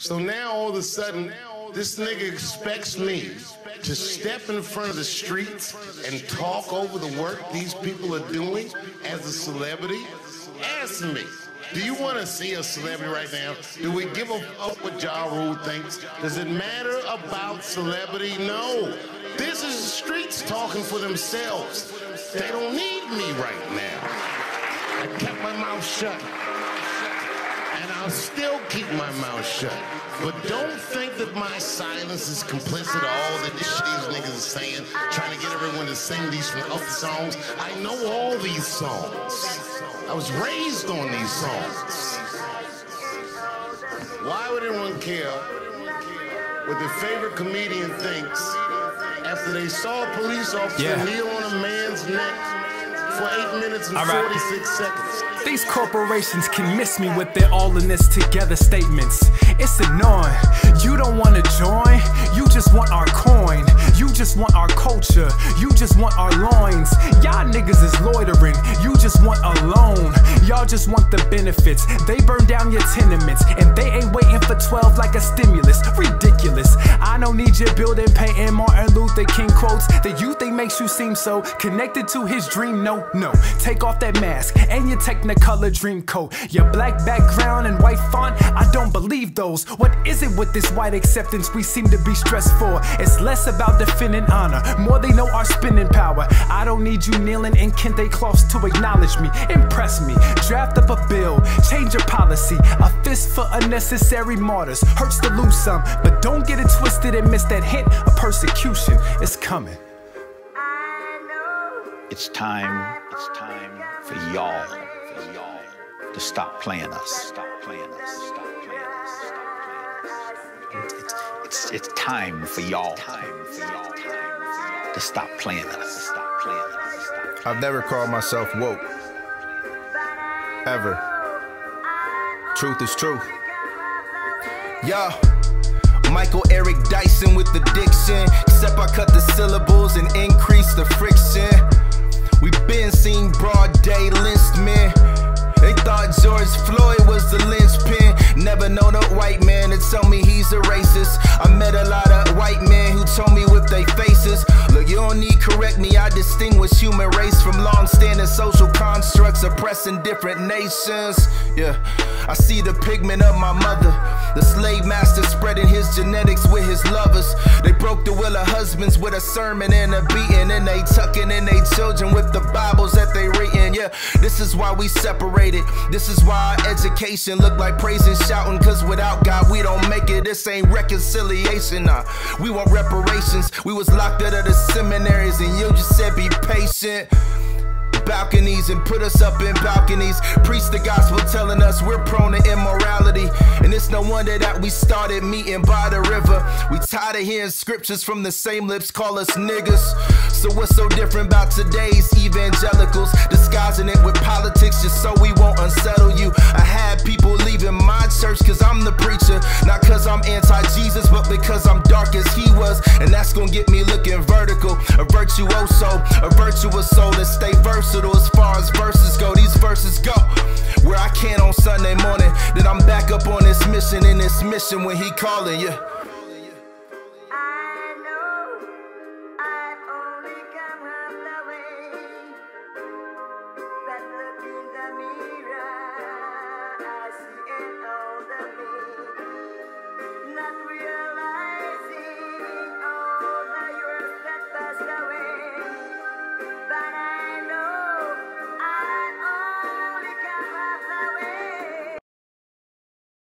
So now all of a sudden, this nigga expects me to step in front of the streets and talk over the work these people are doing as a celebrity? Ask me. Do you want to see a celebrity right now? Do we give a fuck what Ja Rule thinks? Does it matter about celebrity? No. This is the streets talking for themselves. They don't need me right now. I kept my mouth shut. I'll still keep my mouth shut. But don't think that my silence is complicit to all that these niggas are saying, trying to get everyone to sing these from other songs. I know all these songs. I was raised on these songs. Why would anyone care what their favorite comedian thinks after they saw a police officer Yeah. kneel on a man's neck for eight minutes and right. 46 seconds? These corporations can miss me with their all in this together statements. It's annoying. You don't wanna join, you just want our just want our culture, you just want our loins. Y'all niggas is loitering, you just want a loan. Y'all just want the benefits. They burn down your tenements, and they ain't waiting for 12 like a stimulus. Ridiculous. I don't need your building painting Martin Luther King quotes. The youth they makes you seem so connected to his dream. No, no. Take off that mask and your Technicolor dream coat. Your black background and white font. I don't believe those. What is it with this white acceptance we seem to be stressed for? It's less about defending honor, more they know our spending power. I don't need you kneeling in kente cloths to acknowledge me, impress me. Draft up a bill, change your policy. A fist for unnecessary martyrs. Hurts to lose some, but don't get it twisted and miss that hint of persecution. It's coming. It's time, it's time for y'all, for y'all to stop playing us. Stop playing us. Stop It's, it's, it's time for y'all, to stop playing us. I've never called myself woke. Ever. Truth is truth. Yo. Michael Eric Dyson with the diction. Except I cut the syllables and increase the friction. We been seen broad day lynched men. They thought George Floyd was the linchpin. Never known a white man to tell me racist. I met a lot of white men who told me their faces. Look, you don't need correct me. I distinguish human race from long-standing social constructs oppressing different nations. Yeah, I see the pigment of my mother. The slave master spreading his genetics with his lovers. They broke the will of husbands with a sermon and a beating, and they tucking in their children with the Bibles that they reading. Yeah, this is why we separated. This is why our education look like praising, shouting. Cause without God, we don't make it. This ain't reconciliation. Nah, we want reparations. We was locked out of the seminaries, and you just said be patient balconies and put us up in balconies. Preach the gospel telling us we're prone to immorality. And it's no wonder that we started meeting by the river. We tired of hearing scriptures from the same lips call us niggas. So what's so different about today's evangelicals? Disguising it with politics just so we won't unsettle Not cause I'm anti-Jesus, but because I'm dark as he was. And that's gonna get me looking vertical. A virtuoso, a virtuous soul that stay versatile as far as verses go. These verses go where I can on Sunday morning. Then I'm back up on this mission in this mission when he calling you. Yeah.